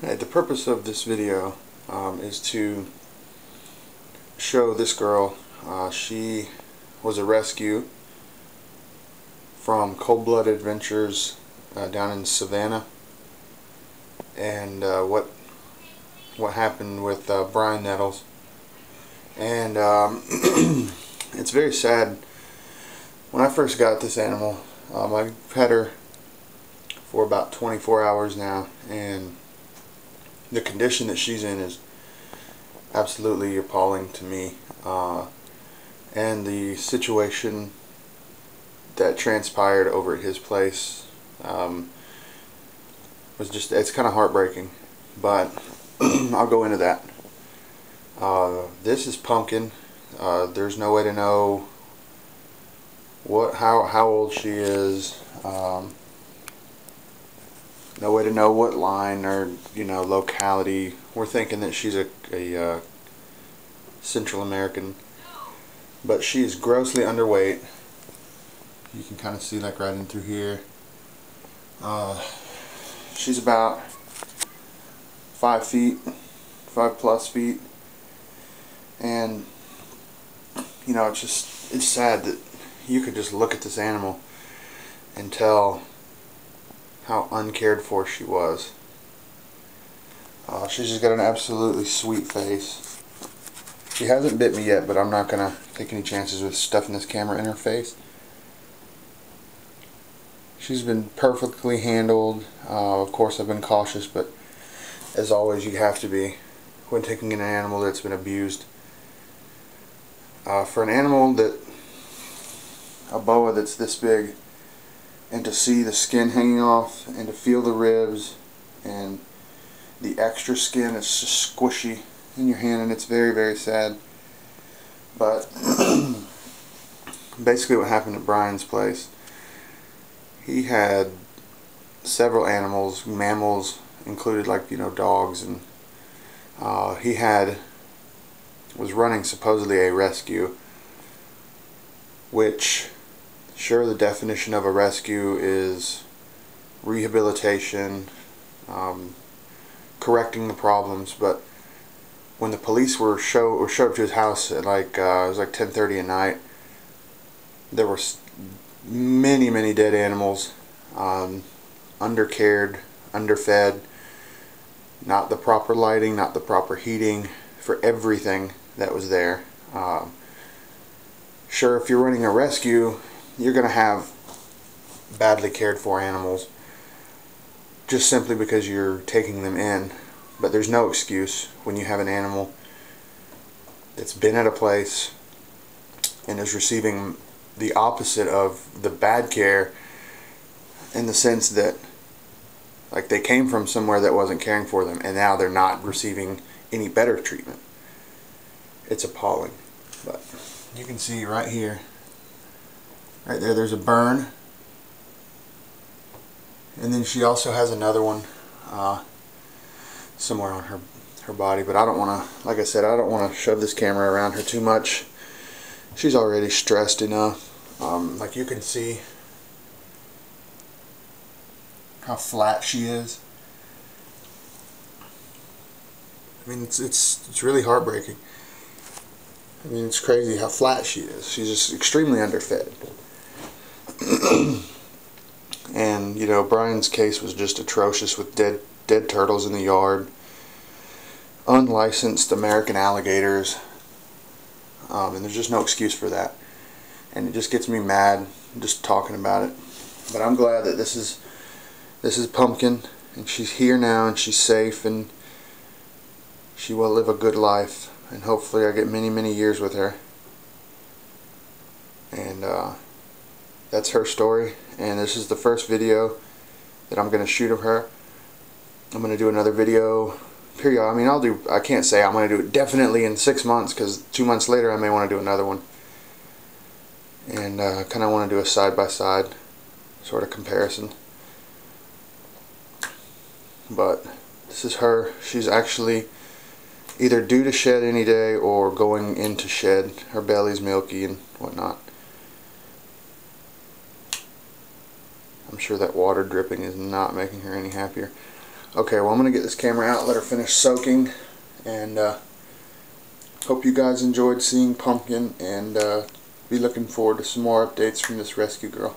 the purpose of this video um, is to show this girl. Uh, she was a rescue from Cold Blood Adventures uh, down in Savannah, and uh, what what happened with uh, Brian Nettles. And um, it's very sad. When I first got this animal, um, I've had her for about 24 hours now, and the condition that she's in is absolutely appalling to me. Uh, and the situation that transpired over at his place um, was just, it's kind of heartbreaking. But I'll go into that. Uh, this is Pumpkin. Uh, there's no way to know what how how old she is. Um, no way to know what line or you know locality. We're thinking that she's a, a uh, Central American, but she is grossly underweight. You can kind of see like right in through here. Uh, she's about five feet, five plus feet, and you know it's just it's sad that you could just look at this animal and tell how uncared for she was. Uh, she's just got an absolutely sweet face. She hasn't bit me yet, but I'm not going to take any chances with stuffing this camera in her face. She's been perfectly handled. Uh, of course, I've been cautious, but as always, you have to be when taking an animal that's been abused. Uh, for an animal that, a boa that's this big, and to see the skin hanging off and to feel the ribs and the extra skin it's just squishy in your hand and it's very very sad. But basically what happened at Brian's place he had several animals mammals included like you know dogs and uh, he had was running supposedly a rescue which Sure, the definition of a rescue is rehabilitation, um, correcting the problems, but when the police were show or showed up to his house at like uh, it was like 10:30 at night, there were many many dead animals, um, undercared, underfed, not the proper lighting, not the proper heating for everything that was there. Um, sure, if you're running a rescue, you're going to have badly cared for animals just simply because you're taking them in. But there's no excuse when you have an animal that's been at a place and is receiving the opposite of the bad care in the sense that like they came from somewhere that wasn't caring for them and now they're not receiving any better treatment. It's appalling. But you can see right here Right there, there's a burn. And then she also has another one uh, somewhere on her her body. But I don't want to, like I said, I don't want to shove this camera around her too much. She's already stressed enough. Um, like you can see how flat she is. I mean, it's, it's, it's really heartbreaking. I mean, it's crazy how flat she is. She's just extremely underfed. and you know Brian's case was just atrocious with dead dead turtles in the yard, unlicensed American alligators, um, and there's just no excuse for that. And it just gets me mad just talking about it. But I'm glad that this is this is Pumpkin, and she's here now, and she's safe, and she will live a good life, and hopefully I get many many years with her. And uh, that's her story and this is the first video that I'm going to shoot of her. I'm going to do another video period. I mean I'll do I can't say I'm going to do it definitely in six months because two months later I may want to do another one and uh, kind of want to do a side-by-side -side sort of comparison but this is her she's actually either due to shed any day or going into shed her belly's milky and whatnot I'm sure that water dripping is not making her any happier. Okay, well I'm going to get this camera out, let her finish soaking, and uh, hope you guys enjoyed seeing Pumpkin, and uh, be looking forward to some more updates from this rescue girl.